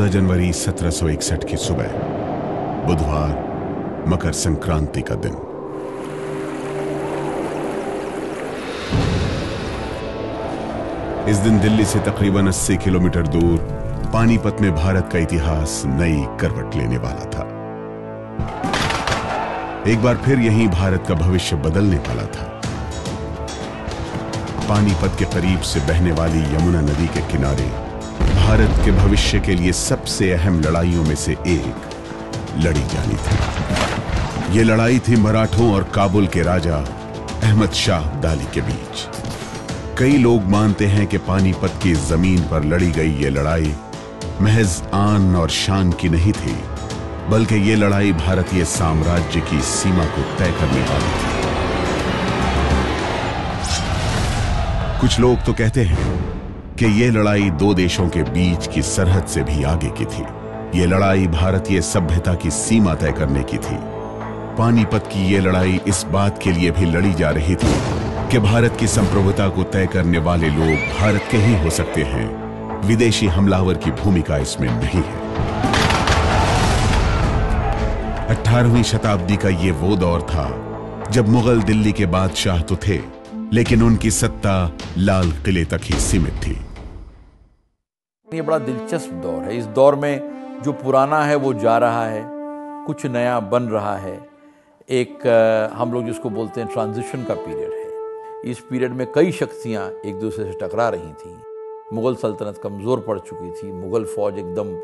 14 जनवरी 1761 की सुबह, बुधवार, मकर संक्रांति का दिन। इस दिन दिल्ली से तकरीबन 80 किलोमीटर दूर, पानीपत में भारत का इतिहास नई करवट लेने वाला था। एक बार फिर यहीं भारत का भविष्य बदलने वाला था। पानीपत के करीब से बहने वाली यमुना नदी के किनारे भारत के भविष्य के लिए सबसे अहम लड़ाइयों में से एक लड़ी जानी थी। यह लड़ाई थी मराठों और काबुल के राजा अहमद शाह अब्दाली के बीच। कई लोग मानते हैं कि पानीपत की ज़मीन पर लड़ी गई ये लड़ाई महज आन और शान की नहीं थी, बल्कि ये लड़ाई भारतीय साम्राज्य की सीमा को तय करने वाली थी। कुछ लोग तो कहते हैं कि यह लड़ाई दो देशों के बीच की सरहद से भी आगे की थी। यह लड़ाई भारतीय सभ्यता की सीमा तय करने की थी। पानीपत की यह लड़ाई इस बात के लिए भी लड़ी जा रही थी कि भारत की संप्रभुता को तय करने वाले लोग भारत के ही हो सकते हैं। विदेशी हमलावर की भूमिका इसमें नहीं है। 18वीं शताब्दी का ये वो दौर था जब मुगल दिल्ली के बादशाह तो थे, लेकिन उनकी सत्ता लाल किले तक ही सीमित थी। ये बड़ा दिलचस्प दौर है। इस दौर में जो पुराना है, वो जा रहा है। कुछ नया बन रहा है। एक हम लोग जिसको बोलते हैं ट्रांजिशन का पीरियड है। इस पीरियड में कई शक्तियाँ एक दूसरे से टकरा रही थी। मुग़ल सल्तनत कमज़ोर पड़ चुकी थी। मुग़ल फ़ौज एकदम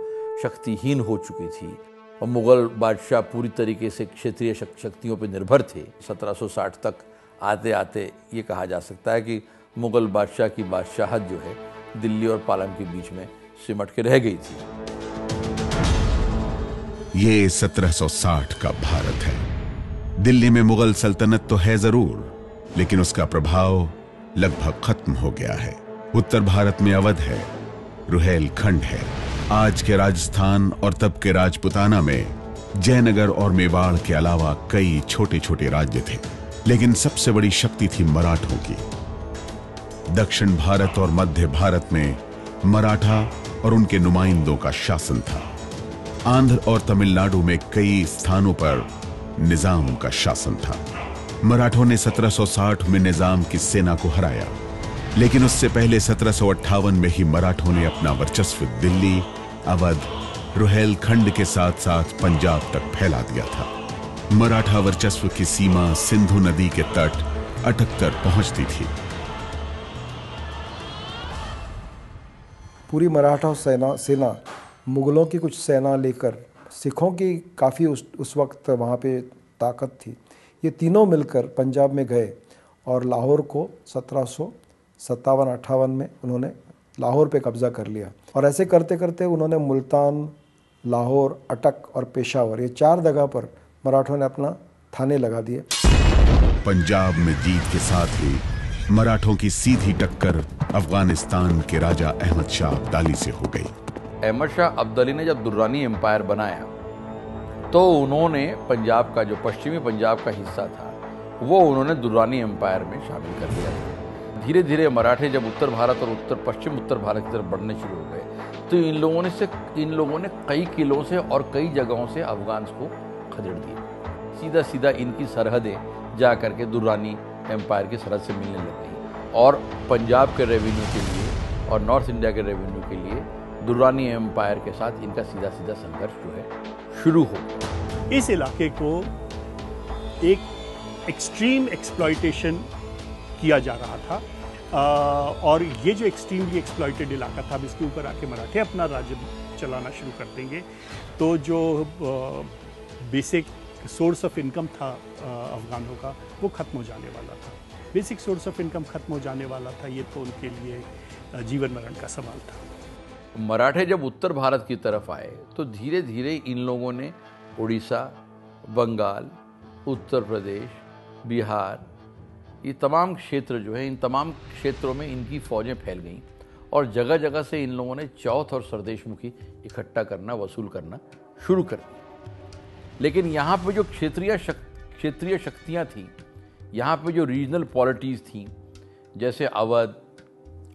शक्तिहीन हो चुकी थी। और मुग़ल बादशाह पूरी तरीके से क्षेत्रीय शक्तियों पर निर्भर थे। 1760 तक आते आते ये कहा जा सकता है कि मुग़ल बादशाह की बादशाहत जो है दिल्ली और पालम के बीच में सिमट के रह गई थी। ये 1760 का भारत है। दिल्ली में मुगल सल्तनत तो है ज़रूर, लेकिन उसका प्रभाव लगभग खत्म हो गया है। उत्तर भारत में अवध है, रुहेल खंड है। आज के राजस्थान और तब के राजपुताना में जयनगर और मेवाड़ के अलावा कई छोटे छोटे राज्य थे, लेकिन सबसे बड़ी शक्ति थी मराठों की। दक्षिण भारत और मध्य भारत में मराठा और उनके नुमाइंदों का शासन था। आंध्र और तमिलनाडु में कई स्थानों पर निज़ाम का शासन था। मराठों ने 1760 में निज़ाम की सेना को हराया। लेकिन उससे पहले सत्रह में ही मराठों ने अपना वर्चस्व दिल्ली, अवध, रुहेलखंड के साथ साथ पंजाब तक फैला दिया था। मराठा वर्चस्व की सीमा सिंधु नदी के तट अटक कर पहुँचती थी। पूरी मराठा सेना सेना, मुगलों की कुछ सेना लेकर सिखों की काफ़ी उस उस वक्त वहाँ पे ताकत थी। ये तीनों मिलकर पंजाब में गए और लाहौर को सत्रह सौ सत्तावन, अट्ठावन में उन्होंने लाहौर पे कब्ज़ा कर लिया। और ऐसे करते करते उन्होंने मुल्तान, लाहौर, अटक और पेशावर ये चार जगह पर मराठों ने अपना थाने लगा दिए। पंजाब में जीत के साथ ही मराठों की सीधी टक्कर अफ़गानिस्तान के राजा अहमद शाह अब्दाली से हो गई। अहमद शाह अब्दाली ने जब दुर्रानी एम्पायर बनाया तो उन्होंने पंजाब का जो पश्चिमी पंजाब का हिस्सा था, वो उन्होंने दुर्रानी एम्पायर में शामिल कर दिया धीरे धीरे मराठे जब उत्तर भारत और उत्तर, पश्चिम उत्तर भारत की तरफ़ बढ़ने शुरू हो गए तो इन लोगों ने से, इन लोगों ने कई किलों से और कई जगहों से अफगान को खदेड़ दिया सीधा सीधा इनकी सरहदें जा करके दुर्रानी एम्पायर की सरहद से मिलने लग गई। और पंजाब के रेवेन्यू के लिए और नॉर्थ इंडिया के रेवेन्यू के लिए दुरानी एम्पायर के साथ इनका सीधा सीधा संघर्ष जो है शुरू हो इस इलाके को एक एक्सट्रीम एक्सप्लॉयटेशन किया जा रहा था। आ, और ये जो एक्सट्रीमली एक्सप्लॉयटेड इलाका था अब इसके ऊपर आके मराठे अपना राज्य चलाना शुरू कर देंगे। तो जो बेसिक सोर्स ऑफ़ इनकम था अफगानों का, वो ख़त्म हो जाने वाला था। बेसिक सोर्स ऑफ़ इनकम ख़त्म हो जाने वाला था, ये तो उनके लिए जीवन मरण का सवाल था। मराठे जब उत्तर भारत की तरफ़ आए तो धीरे धीरे इन लोगों ने उड़ीसा बंगाल, उत्तर प्रदेश, बिहार, ये तमाम क्षेत्र जो है, इन तमाम क्षेत्रों में इनकी फ़ौजें फैल गईं और जगह जगह से इन लोगों ने चौथ और सरदेशमुखी इकट्ठा करना, वसूल करना शुरू कर दिया। लेकिन यहाँ पे जो क्षेत्रीय शक, क्षेत्रीय शक्तियाँ थीं यहाँ पे जो रीजनल पॉलिटीज़ थीं जैसे अवध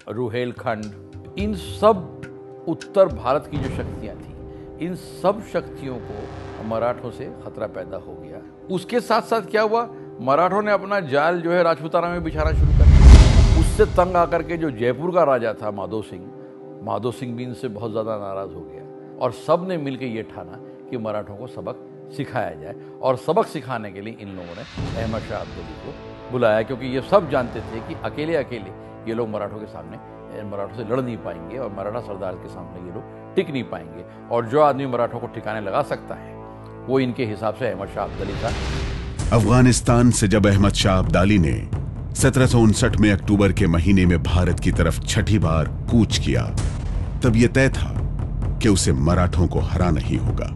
रुहेलखंड इन सब उत्तर भारत की जो शक्तियाँ थी इन सब शक्तियों को मराठों से खतरा पैदा हो गया। उसके साथ साथ क्या हुआ? मराठों ने अपना जाल जो है राजपूताना में बिछाना शुरू कर दिया। उससे तंग आकर के जो जयपुर का राजा था माधो सिंह माधो सिंह भी इनसे बहुत ज़्यादा नाराज़ हो गया। और सबने मिलकर ये ठाना कि मराठों को सबक सिखाया जाए। और सबक सिखाने के लिए इन लोगों ने अहमद शाह अब्दुल्ली को बुलाया, क्योंकि ये सब जानते थे कि अकेले अकेले ये लोग मराठों के सामने मराठों से लड़ नहीं पाएँगे और मराठा सरदार के सामने ये लोग टिक नहीं पाएँगे। और जो आदमी मराठों को ठिकाने लगा सकता है, वो इनके हिसाब से अहमद शाह अब्दाली था। अफ़गानिस्तान से जब अहमद शाह अब्दाली ने सत्रह सौ उनसठ में अक्टूबर के महीने में भारत की तरफ़ छठी बार कूच किया, तब यह तय था कि उसे मराठों को हराना ही होगा।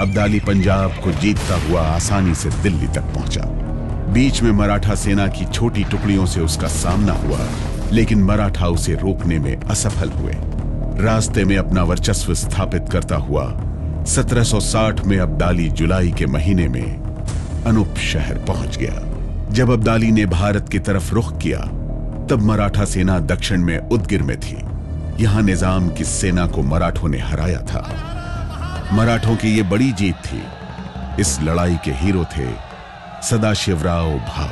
अब्दाली पंजाब को जीतता हुआ आसानी से दिल्ली तक पहुँचा। बीच में मराठा सेना की छोटी टुकड़ियों से उसका सामना हुआ, लेकिन मराठा उसे रोकने में असफल हुए। रास्ते में अपना वर्चस्व स्थापित करता हुआ 1760 में अब्दाली जुलाई के महीने में अनुप शहर पहुँच गया। जब अब्दाली ने भारत की तरफ़ रुख किया, तब मराठा सेना दक्षिण में उदगिर में थी। यहाँ निज़ाम की सेना को मराठों ने हराया था। मराठों की यह बड़ी जीत थी। इस लड़ाई के हीरो थे सदाशिवराव भाव।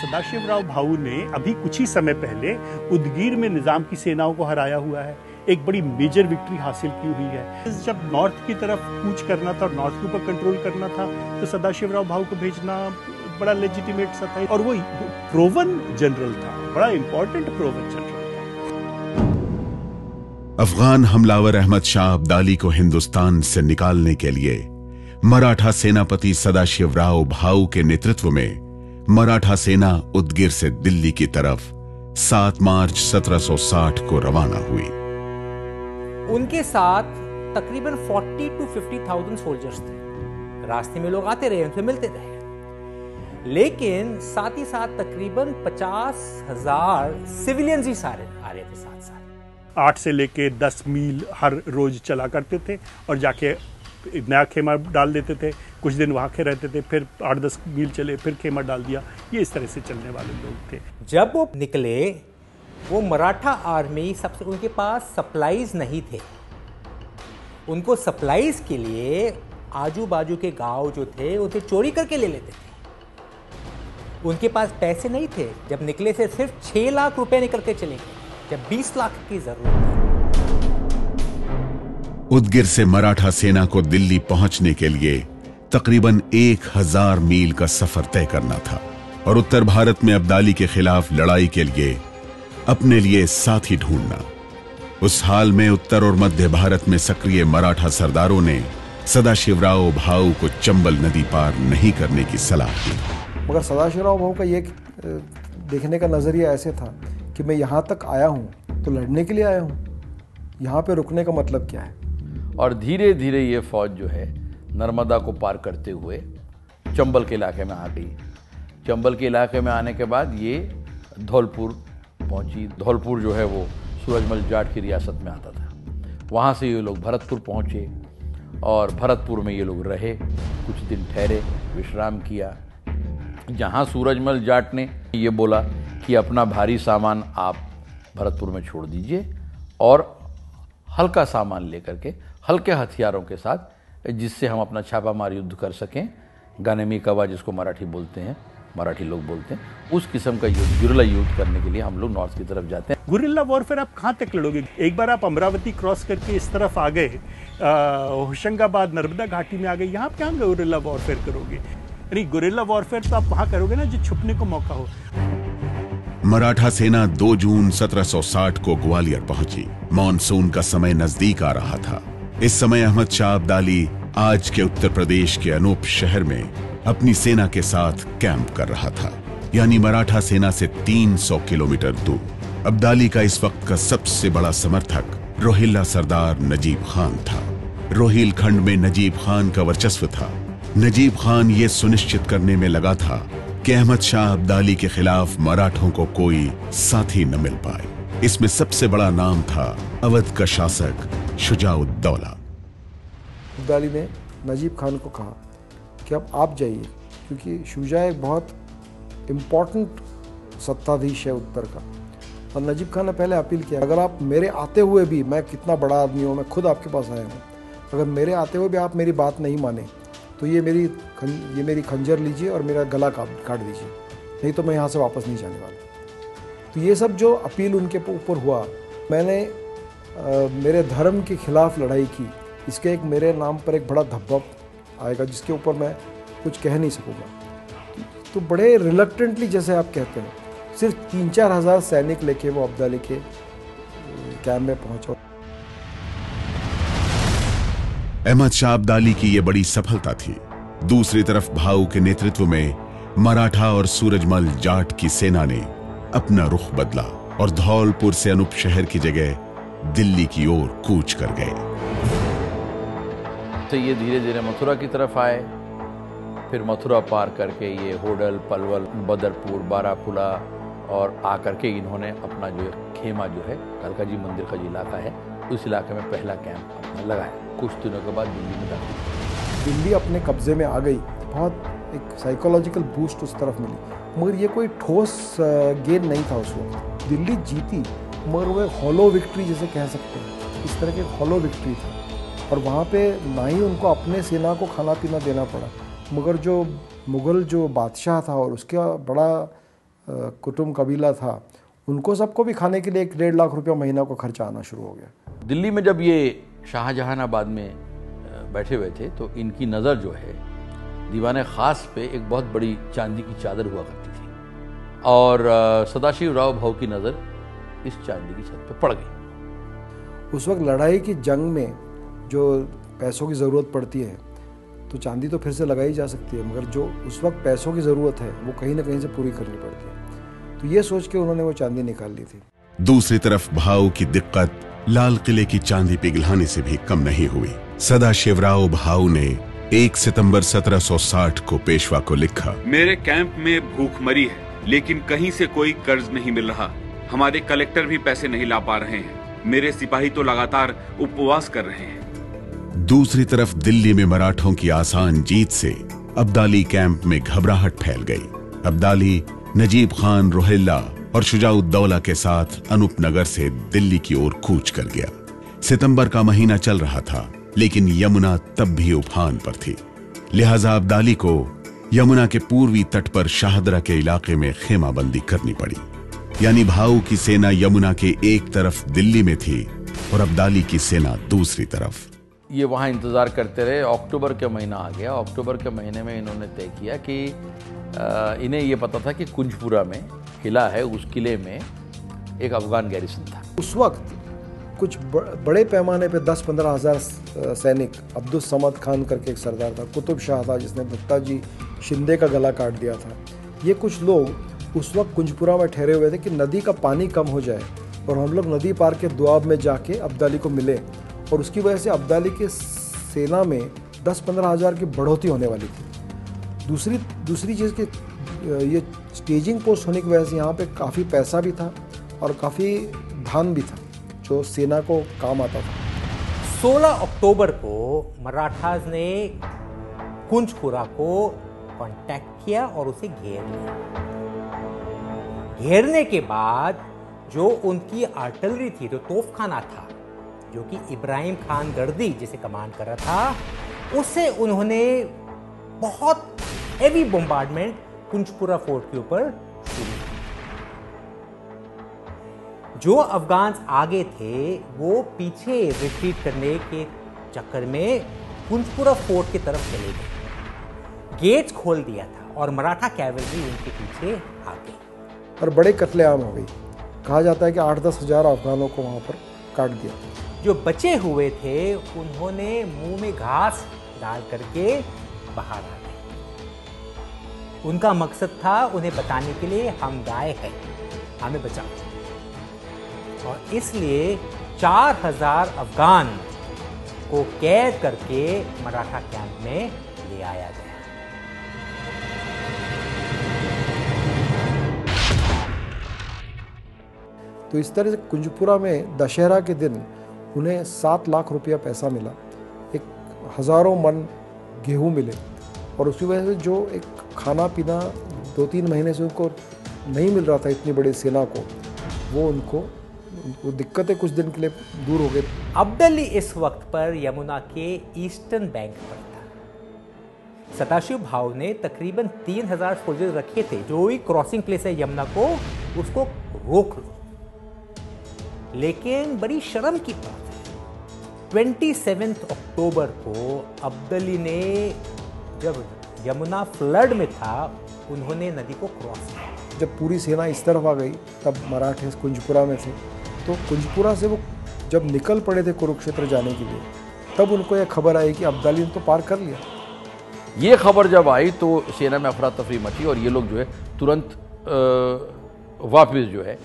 सदाशिवराव भाऊ ने अभी कुछ ही समय पहले उदगीर में निज़ाम की सेनाओं को हराया हुआ है। एक बड़ी मेजर विक्ट्री हासिल की हुई है। जब नॉर्थ की तरफ़ कूच करना था और नॉर्थ के ऊपर कंट्रोल करना था तो सदाशिवराव भाऊ को भेजना बड़ा लेजिटिमेट सा था। और वो प्रोवन जनरल था, बड़ा इंपॉर्टेंट प्रोवन जनरल। अफगान हमलावर अहमद शाह अब्दाली को हिंदुस्तान से निकालने के लिए मराठा सेनापति सदाशिवराव भाऊ के नेतृत्व में मराठा सेना उदगिर से दिल्ली की तरफ़ 7 मार्च 1760 को रवाना हुई। उनके साथ तकरीबन 40 टू 50,000 सोल्जर्स थे। रास्ते में लोग आते रहे उनसे मिलते रहे। लेकिन साथ ही साथ तकरीबन पचास हज़ार सिविलियंस ही सारे आ रहे थे साथ साथ। आठ से लेके दस मील हर रोज चला करते थे और जाके नया खेमा डाल देते थे। कुछ दिन वहाँ के रहते थे, फिर आठ दस मील चले, फिर खेमा डाल दिया। ये इस तरह से चलने वाले लोग थे। जब वो निकले, वो मराठा आर्मी सबसे, उनके पास सप्लाईज नहीं थे। उनको सप्लाईज के लिए आजू बाजू के गाँव जो थे उसे चोरी करके ले लेते थे। उनके पास पैसे नहीं थे। जब निकले से सिर्फ़ छः लाख रुपए निकल के चले गए। जब 20 लाख की ज़रूरत है? उदगिर से मराठा सेना को दिल्ली पहुँचने के लिए तकरीबन एक हज़ार मील का सफ़र तय करना था और उत्तर भारत में अब्दाली के खिलाफ लड़ाई के लिए अपने लिए साथी ढूंढना। उस हाल में उत्तर और मध्य भारत में सक्रिय मराठा सरदारों ने सदाशिवराव भाऊ को चंबल नदी पार नहीं करने की सलाह दी। मगर सदाशिवराव भाऊ का ये देखने का नज़रिया ऐसे था कि मैं यहाँ तक आया हूँ तो लड़ने के लिए आया हूँ। यहाँ पे रुकने का मतलब क्या है? और धीरे धीरे ये फौज जो है, नर्मदा को पार करते हुए चंबल के इलाके में आ गई। चंबल के इलाके में आने के बाद ये धौलपुर पहुँची। धौलपुर जो है वो सूरजमल जाट की रियासत में आता था। वहाँ से ये लोग भरतपुर पहुँचे और भरतपुर में ये लोग रहे, कुछ दिन ठहरे, विश्राम किया। जहाँ सूरजमल जाट ने ये बोला कि अपना भारी सामान आप भरतपुर में छोड़ दीजिए और हल्का सामान लेकर के, हल्के हथियारों के साथ, जिससे हम अपना छापामार युद्ध कर सकें। गानेमी कवा जिसको मराठी बोलते हैं, मराठी लोग बोलते हैं, उस किस्म का युद्ध गुरिल्ला युद्ध करने के लिए हम लोग नॉर्थ की तरफ़ जाते हैं। गुरिल्ला वॉरफेयर, आप कहाँ तक लड़ोगे? एक बार आप अमरावती क्रॉस करके इस तरफ़ आ गए होशंगाबाद, नर्मदा घाटी में आ गए, यहाँ क्या गुरिल्ला वॉरफेयर करोगे। यानी गुरिल्ला वॉरफेयर तो आप वहाँ करोगे ना जो छुपने को मौका हो। मराठा सेना 2 जून 1760 को ग्वालियर पहुँची। मानसून का समय नज़दीक आ रहा था। इस समय अहमद शाह अब्दाली आज के उत्तर प्रदेश के अनूप शहर में अपनी सेना के साथ कैंप कर रहा था। यानी मराठा सेना से 300 किलोमीटर दूर। अब्दाली का इस वक्त का सबसे बड़ा समर्थक रोहिल्ला सरदार नजीब खान था। रोहिल खंड में नजीब खान का वर्चस्व था। नजीब खान ये सुनिश्चित करने में लगा था कि अहमद शाह अब्दाली के खिलाफ मराठों को कोई साथी न मिल पाए। इसमें सबसे बड़ा नाम था अवध का शासक शुजाउद्दौला। अब्दाली ने नजीब खान को कहा कि अब आप जाइए, क्योंकि शुजा एक बहुत इम्पोर्टेंट सत्ताधीश है उत्तर का। और नजीब खान ने पहले अपील किया, अगर आप मेरे आते हुए भी, मैं कितना बड़ा आदमी हूँ, मैं खुद आपके पास आया हूँ, अगर मेरे आते हुए भी आप मेरी बात नहीं माने तो ये मेरी खं, ये मेरी खंजर लीजिए और मेरा गला काट काट दीजिए। नहीं तो मैं यहाँ से वापस नहीं जाने वाला। तो ये सब जो अपील उनके ऊपर हुआ मैंने आ, मेरे धर्म के खिलाफ लड़ाई की। इसके एक मेरे नाम पर एक बड़ा धब्बा आएगा जिसके ऊपर मैं कुछ कह नहीं सकूँगा। तो बड़े रिलक्टेंटली जैसे आप कहते हैं सिर्फ़ तीन चार हज़ार सैनिक लेके वो अब्दाली के कैम्प में पहुँचा अहमद शाह अब्दाली की यह बड़ी सफलता थी। दूसरी तरफ़ भाऊ के नेतृत्व में मराठा और सूरजमल जाट की सेना ने अपना रुख बदला और धौलपुर से अनूप शहर की जगह दिल्ली की ओर कूच कर गए। तो ये धीरे धीरे मथुरा की तरफ़ आए, फिर मथुरा पार करके ये होडल, पलवल, बदरपुर, बारापुला और आकर के इन्होंने अपना जो खेमा जो है कालका जी मंदिर का जो इलाका है, उस इलाके में पहला कैंप अपना लगाया। कुछ दिनों के बाद दिल्ली में दाखिल। दिल्ली अपने कब्जे में आ गई। बहुत एक साइकोलॉजिकल बूस्ट उस तरफ़ मिली। मगर ये कोई ठोस गेन नहीं था उस वक्त। दिल्ली जीती मगर वो हॉलो विक्ट्री जिसे कह सकते हैं। इस तरह की हॉलो विक्ट्री थी। और वहाँ पे ना ही उनको अपने सेना को खाना पीना देना पड़ा। मगर जो मुग़ल जो बादशाह था और उसका बड़ा कुटुम कबीला था उनको सबको भी खाने के लिए एक डेढ़ लाख रुपया महीना को खर्चा आना शुरू हो गया। दिल्ली में जब ये शाहजहानाबाद में बैठे हुए थे तो इनकी नज़र जो है दीवान ख़ास पे एक बहुत बड़ी चांदी की चादर हुआ करती थी। और सदाशिव राव भाव की नज़र इस चांदी की छत पे पड़ गई। उस वक्त लड़ाई की जंग में जो पैसों की ज़रूरत पड़ती है तो चांदी तो फिर से लगाई जा सकती है मगर जो उस वक्त पैसों की ज़रूरत है वो कहीं ना कहीं से पूरी करनी पड़ती है। तो ये सोच के उन्होंने वो चांदी निकाल ली थी। दूसरी तरफ़ भाव की दिक्कत लाल किले की चांदी पिघलाने से भी कम नहीं हुई। सदा शिवराव भाऊ ने 1 सितंबर 1760 को पेशवा को लिखा। मेरे कैंप में भूखमरी है लेकिन कहीं से कोई कर्ज नहीं मिल रहा। हमारे कलेक्टर भी पैसे नहीं ला पा रहे हैं। मेरे सिपाही तो लगातार उपवास कर रहे हैं। दूसरी तरफ़ दिल्ली में मराठों की आसान जीत से अब्दाली कैंप में घबराहट फैल गई। अब्दाली नजीब खान रोहिल्ला और शुजाउद्दौला के साथ अनूपनगर से दिल्ली की ओर कूच कर गया। सितंबर का महीना चल रहा था, लेकिन यमुना तब भी उफान पर थी। लिहाजा अब्दाली को यमुना के पूर्वी तट पर शाहदरा के इलाके में खेमाबंदी करनी पड़ी। यानी भाऊ की सेना यमुना के एक तरफ़ दिल्ली में थी और अब्दाली की सेना दूसरी तरफ़। ये वहाँ इंतज़ार करते रहे। अक्टूबर के महीना आ गया। अक्टूबर के महीने में इन्होंने तय किया कि इन्हें ये पता था कि कुंजपुरा में किला है, उस किले में एक अफगान गैरिसन था। उस वक्त कुछ बड़े पैमाने पे दस पंद्रह हज़ार सैनिक अब्दुल समद खान करके एक सरदार था, कुतुब शाह था, जिसने दत्ता जी शिंदे का गला काट दिया था। ये कुछ लोग उस वक्त कुंजपुरा में ठहरे हुए थे कि नदी का पानी कम हो जाए और हम लोग नदी पार के दुआब में जाके अब्दाली को मिले और उसकी वजह से अब्दाली के सेना में दस पंद्रह हज़ार की बढ़ोतरी होने वाली थी। दूसरी दूसरी चीज़ की ये स्टेजिंग पोस्ट होने की वजह से यहाँ पे काफ़ी पैसा भी था और काफ़ी धान भी था, जो सेना को काम आता था। 16 अक्टूबर को मराठाज ने कुंजपुरा को कांटेक्ट किया और उसे घेर लिया। घेरने के बाद जो उनकी आर्टिलरी थी, जो तोफखाना था, जो कि इब्राहिम खान गर्दी जिसे कमांड कर रहा था, उसे उन्होंने बहुत हेवी बोम्बार्डमेंट कुंजपुरा फोर्ट के ऊपर शुरू। जो अफगान आगे थे वो पीछे रिट्रीट करने के चक्कर में कुंजपुरा फोर्ट की तरफ़ चले गए। गेट खोल दिया था और मराठा कैवलरी उनके पीछे आ गई। और बड़े कत्लेआम हो गई। कहा जाता है कि आठ दस हज़ार अफगानों को वहाँ पर काट दिया। जो बचे हुए थे उन्होंने मुँह में घास डाल करके बाहर आ उनका मकसद था उन्हें बताने के लिए हम गाय हैं। हमें बचाओ। और इसलिए चार हज़ार अफगान को कैद करके मराठा कैंप में ले आया गया। तो इस तरह से कुंजपुरा में दशहरा के दिन उन्हें सात लाख रुपया पैसा मिला। एक हज़ारों मन गेहूँ मिले। और उसकी वजह से जो एक खाना पीना दो तीन महीने से उनको नहीं मिल रहा था इतनी बड़ी सेना को, वो उनको वो दिक्कतें कुछ दिन के लिए दूर हो गई। अब्दली इस वक्त पर यमुना के ईस्टर्न बैंक पर था। सदाशिव भाव ने तकरीबन तीन हज़ार सोल्जर रखे थे। जो भी क्रॉसिंग प्लेस है यमुना को, उसको रोक लो। लेकिन बड़ी शर्म की बात है। ट्वेंटी अक्टूबर को अब्दली ने जब यमुना फ्लड में था उन्होंने नदी को क्रॉस किया। जब पूरी सेना इस तरफ़ आ गई तब मराठे कुंजपुरा में थे। तो कुंजपुरा से वो जब निकल पड़े थे कुरुक्षेत्र जाने के लिए तब उनको यह खबर आई कि अब्दाली ने तो पार कर लिया। ये खबर जब आई तो सेना में अफरा तफरी मची और ये लोग जो है तुरंत वापस जो है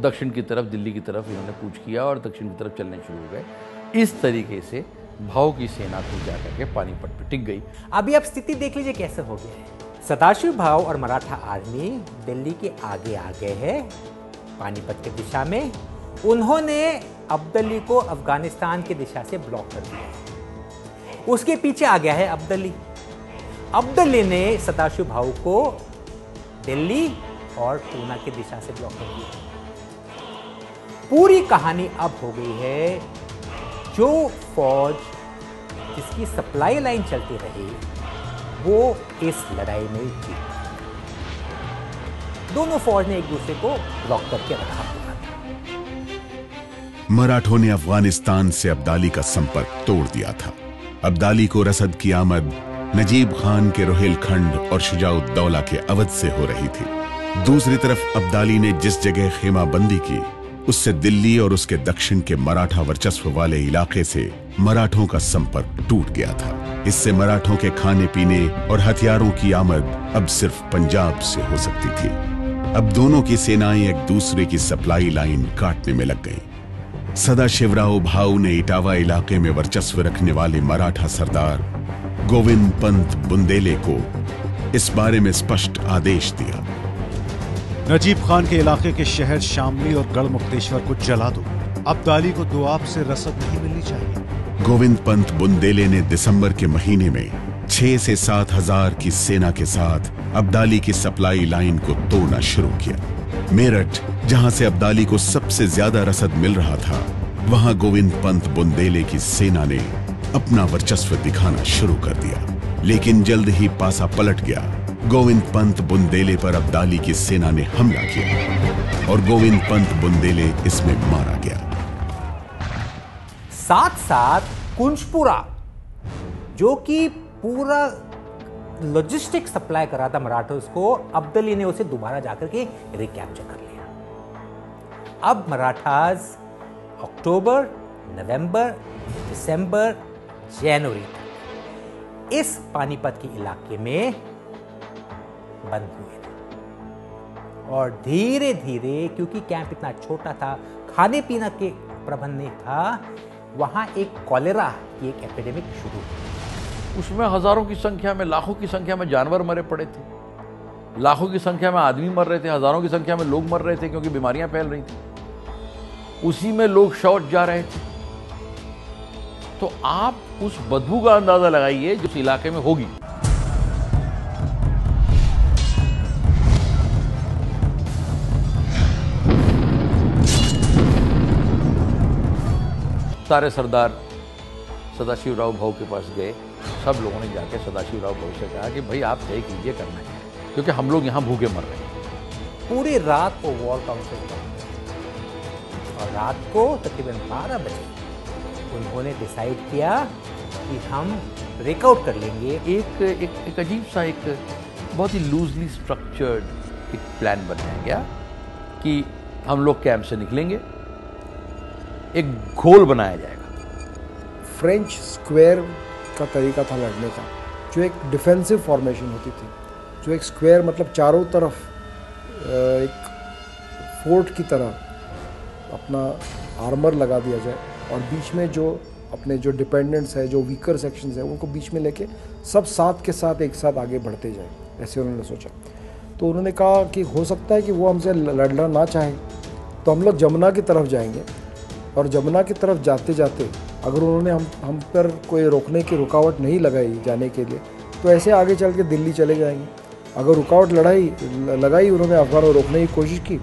दक्षिण की तरफ़ दिल्ली की तरफ़ इन्होंने कूच किया और दक्षिण की तरफ़ चलने शुरू हो गए। इस तरीके से भाव की सेना फिर जाकर के पानीपत पे टिक गई। अभी आप स्थिति देख लीजिए कैसे हो गया है। सदाशिव भाव और मराठा आर्मी दिल्ली के आगे आ गए हैं पानीपत की दिशा में। उन्होंने अब्दली को अफ़गानिस्तान की दिशा से ब्लॉक कर दिया उसके पीछे आ गया है अब्दली। अब्दली ने सदाशिव भाव को दिल्ली और पूना की दिशा से ब्लॉक कर दिया। पूरी कहानी अब हो गई है जो फौज जिसकी सप्लाई लाइन चलती रही, वो इस लड़ाई में जीत। दोनों फौज ने एक दूसरे को ब्लॉक करके रखा। मराठों ने अफ़गानिस्तान से अब्दाली का संपर्क तोड़ दिया था। अब्दाली को रसद की आमद नजीब खान के रोहिलखंड और शुजाउद्दौला के अवध से हो रही थी। दूसरी तरफ़ अब्दाली ने जिस जगह खेमाबंदी की उससे दिल्ली और उसके दक्षिण के मराठा वर्चस्व वाले इलाके से मराठों का संपर्क टूट गया था। इससे मराठों के खाने पीने और हथियारों की आमद अब सिर्फ़ पंजाब से हो सकती थी। अब दोनों की सेनाएँ एक दूसरे की सप्लाई लाइन काटने में लग गईं। सदा शिवराव भाऊ ने इटावा इलाके में वर्चस्व रखने वाले मराठा सरदार गोविंद पंत बुंदेले को इस बारे में स्पष्ट आदेश दिया। नजीब खान के इलाके के शहर शामली और गढ़ मुक्तेश्वर को जला दो। अब्दाली को दुआब से रसद नहीं मिलनी चाहिए। गोविंद पंत बुंदेले ने दिसंबर के महीने में छह से सात हज़ार की सेना के साथ अब्दाली की सप्लाई लाइन को तोड़ना शुरू किया। मेरठ, जहाँ से अब्दाली को सबसे ज़्यादा रसद मिल रहा था, वहाँ गोविंद पंत बुंदेले की सेना ने अपना वर्चस्व दिखाना शुरू कर दिया। लेकिन जल्द ही पासा पलट गया। गोविंद पंत बुंदेले पर अब्दाली की सेना ने हमला किया और गोविंद पंत बुंदेले इसमें मारा गया। साथ साथ कुंजपुरा, जो कि पूरा लॉजिस्टिक सप्लाई कर था मराठोस को, अब्दली ने उसे दोबारा जाकर के रिकैप्चर कर लिया। अब मराठास अक्टूबर, नवंबर, दिसंबर, जनवरी इस पानीपत के इलाके में बंद हुए थे। और धीरे धीरे क्योंकि कैंप इतना छोटा था खाने पीने के प्रबंध नहीं था, वहाँ एक कॉलेरा की एक एपिडेमिक शुरू हुई। उसमें हज़ारों की संख्या में, लाखों की संख्या में जानवर मरे पड़े थे। लाखों की संख्या में आदमी मर रहे थे, हज़ारों की संख्या में लोग मर रहे थे, क्योंकि बीमारियाँ फैल रही थी। उसी में लोग शौच जा रहे थे। तो आप उस बदबू का अंदाज़ा लगाइए, जो उस इलाके में होगी। सारे सरदार सदाशिव राव भाऊ के पास गए। सब लोगों ने जाके सदाशिव राव भाऊ से कहा कि भाई आप तय कीजिए करना है क्योंकि हम लोग यहाँ भूखे मर रहे हैं। पूरी रात को वॉर काउंसिल का और रात को तकरीबन 12 बजे उन्होंने डिसाइड किया कि हम ब्रेकआउट कर लेंगे। एक एक एक अजीब सा एक बहुत ही लूजली स्ट्रक्चर्ड एक प्लान बनाया गया कि हम लोग कैंप से निकलेंगे। एक घोल बनाया जाएगा। फ्रेंच स्क्वायर का तरीका था लड़ने का, जो एक डिफेंसिव फॉर्मेशन होती थी। जो एक स्क्वायर मतलब चारों तरफ़ एक फोर्ट की तरह अपना आर्मर लगा दिया जाए और बीच में जो अपने जो डिपेंडेंट्स है, जो वीकर सेक्शंस है, उनको बीच में लेके सब साथ के साथ एक साथ आगे बढ़ते जाए, ऐसे उन्होंने सोचा। तो उन्होंने कहा कि हो सकता है कि वो हमसे लड़ना ना चाहे तो हम लोग जमुना की तरफ़ जाएँगे। और जमुना की तरफ़ जाते जाते अगर उन्होंने हम हम पर कोई रोकने की रुकावट नहीं लगाई जाने के लिए तो ऐसे आगे चल के दिल्ली चले जाएँगे। अगर रुकावट लड़ाई, लगाई उन्होंने अफगानों रोकने की कोशिश की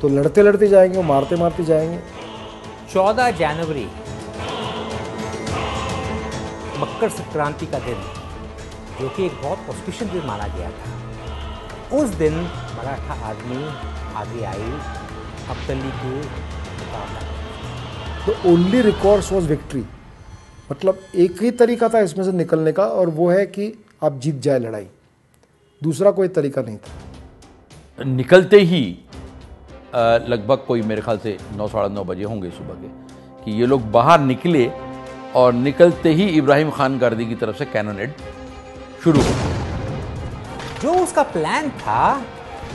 तो लड़ते लड़ते जाएँगे मारते मारते जाएँगे। 14 जनवरी, मकर संक्रांति का दिन, जो कि एक बहुत ऑस्पिशियस दिन माना गया था। उस दिन मराठा आदमी आगे आई अब्दली के मुकाबला the only records was victory मतलब एक ही तरीका था इसमें से निकलने का और वो है कि आप जीत जाए लड़ाई। दूसरा कोई तरीका नहीं था। निकलते ही लगभग कोई मेरे ख्याल से नौ साढ़े नौ बजे होंगे सुबह के कि ये लोग बाहर निकले और निकलते ही इब्राहिम खान गर्दी की तरफ़ से कैनोनेड शुरू हो। जो उसका प्लान था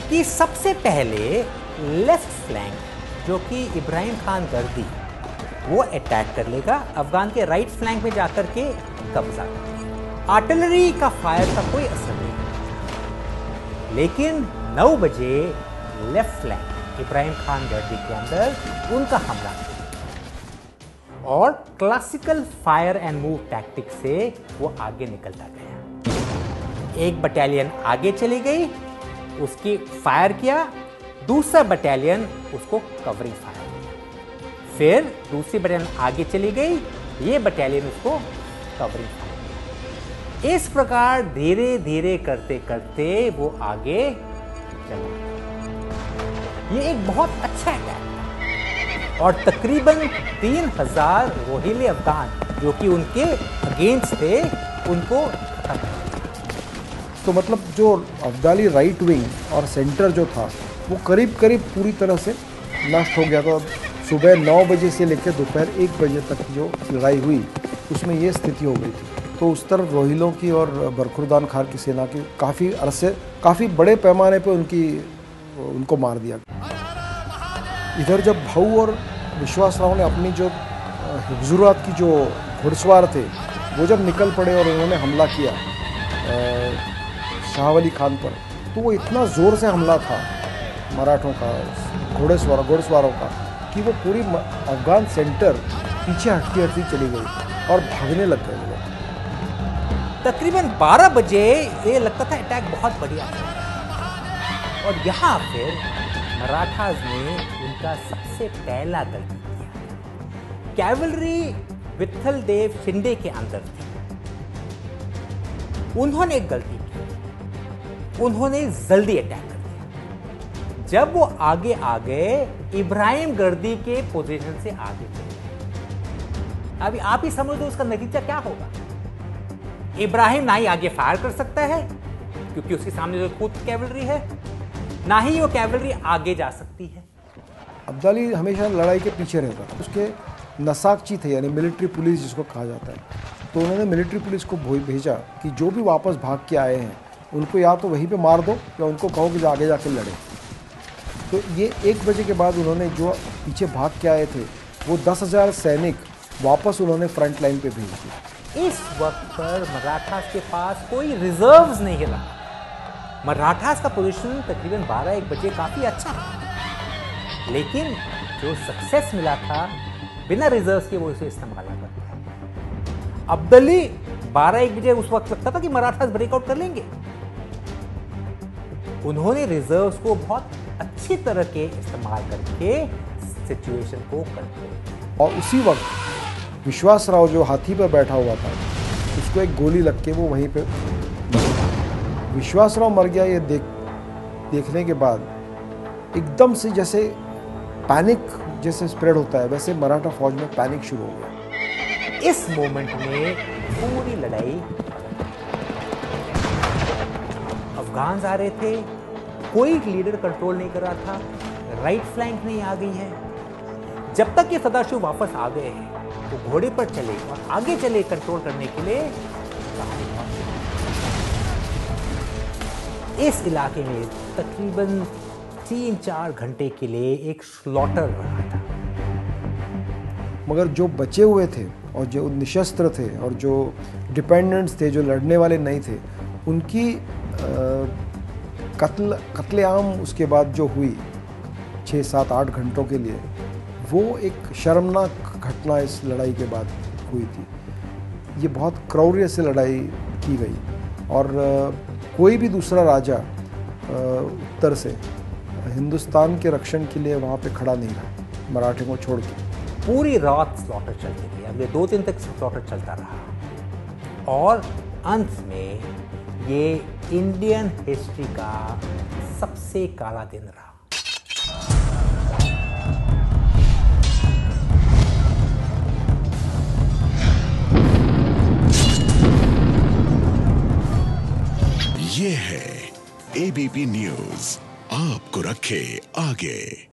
कि सबसे पहले लेफ़्ट फ्लैंक जो कि इब्राहिम खान गर्दी वो अटैक कर लेगा। अफगान के राइट फ्लैंक में जाकर के कब्जा कर लेगा। आर्टिलरी का फायर का कोई असर नहीं लेकिन 9 बजे लेफ़्ट फ्लैंक इब्राहिम खान गर्दी के अंदर उनका हमला और classical fire and move tactic से वो आगे निकलता गया। एक बटालियन आगे चली गई, उसकी फायर किया, दूसरा बटालियन उसको कवरिंग फायर फिर दूसरी बटालियन आगे चली गई। ये बटालियन उसको कवरिंग इस प्रकार धीरे धीरे करते करते वो आगे चला। ये एक बहुत अच्छा अटैक और तकरीबन तीन हज़ार रोहिले अफगान, जो कि उनके अगेंस्ट थे, उनको। तो मतलब जो अब्दाली राइट विंग और सेंटर जो था, वो करीब करीब पूरी तरह से नष्ट हो गया था। सुबह नौ बजे से लेकर दोपहर एक बजे तक जो लड़ाई हुई उसमें ये स्थिति हो गई थी। तो उस तरफ़ रोहिलों की और बरखुरदान खार की सेना की काफ़ी अरसे काफ़ी बड़े पैमाने पे उनकी उनको मार दिया इधर जब भाऊ और विश्वास राव ने अपनी जो हुजूरात की जो घुड़सवार थे वो जब निकल पड़े और उन्होंने हमला किया अ, शाह वली खान पर तो वो इतना ज़ोर से हमला था मराठों का घोड़ेसवार घोड़सवारों का कि वो पूरी अफगान सेंटर पीछे हटती हटती चली गई और भागने लग गए तकरीबन 12 बजे ये लगता था अटैक बहुत बढ़िया और यहाँ फिर मराठाज ने उनका सबसे पहला गलती किया कैवलरी विठल देव शिंदे के अंदर थी। उन्होंने एक गलती की। उन्होंने जल्दी अटैक जब वो आगे आ गए, इब्राहिम गर्दी के पोजीशन से आगे गए। अभी आप ही समझ दो उसका नतीजा क्या होगा। इब्राहिम ना ही आगे फायर कर सकता है, क्योंकि उसके सामने जो खुद कैवलरी है, ना ही वो कैवलरी आगे जा सकती है। अब्दाली हमेशा लड़ाई के पीछे रहता था उसके नसाक्षी थे, यानी मिलिट्री पुलिस जिसको कहा जाता है। तो उन्होंने मिलिट्री पुलिस को भेजा कि जो भी वापस भाग के आए हैं, उनको या तो वहीं पे मार दो, या उनको कहो कि आगे जाके लड़े। तो ये एक बजे के बाद उन्होंने जो पीछे भाग के आए थे, वो दस हज़ार सैनिक वापस उन्होंने फ्रंट लाइन पे भेज दिए। इस वक्त पर मराठास के पास कोई रिजर्व्स नहीं रहा मराठास का पोजीशन तकरीबन 12 एक बजे काफ़ी अच्छा था। लेकिन जो सक्सेस मिला था, बिना रिजर्व्स के वो इसे इस्तेमाल कर अब्दली 12 एक बजे उस वक्त लगता था कि मराठास ब्रेकआउट कर लेंगे। उन्होंने रिजर्व्स को बहुत अच्छी तरह के इस्तेमाल करके सिचुएशन को कंट्रोल और उसी वक्त विश्वास राव जो हाथी पर बैठा हुआ था उसको एक गोली लग के वो वहीं पे विश्वास राव मर गया ये देख देखने के बाद एकदम से जैसे पैनिक जैसे स्प्रेड होता है वैसे मराठा फौज में पैनिक शुरू हो गया। इस मोमेंट में पूरी लड़ाई अफगान आ रहे थे कोई लीडर कंट्रोल नहीं कर रहा था राइट फ्लैंक नहीं आ गई है। जब तक ये सदाशिव वापस आ गए हैं तो घोड़े पर चले और आगे चले कंट्रोल करने के लिए इस इलाके में तकरीबन तीन चार घंटे के लिए एक स्लॉटर रहा था। मगर जो बचे हुए थे और जो निशस्त्र थे और जो डिपेंडेंट्स थे जो लड़ने वाले नहीं थे उनकी अ, कत्ल, कत्लेआम उसके बाद जो हुई छः सात, आठ घंटों के लिए, वो एक शर्मनाक घटना इस लड़ाई के बाद हुई थी। ये बहुत क्रौर्य से लड़ाई की गई और कोई भी दूसरा राजा उत्तर से हिंदुस्तान के रक्षण के लिए वहाँ पे खड़ा नहीं रहा, मराठे को छोड़ के। पूरी रात स्लॉटर चलती रही अगले दो दिन तक स्लॉटर चलता रहा। और अंत में ये इंडियन हिस्ट्री का सबसे काला दिन रहा। ये है एबीपी न्यूज़ आपको रखे आगे।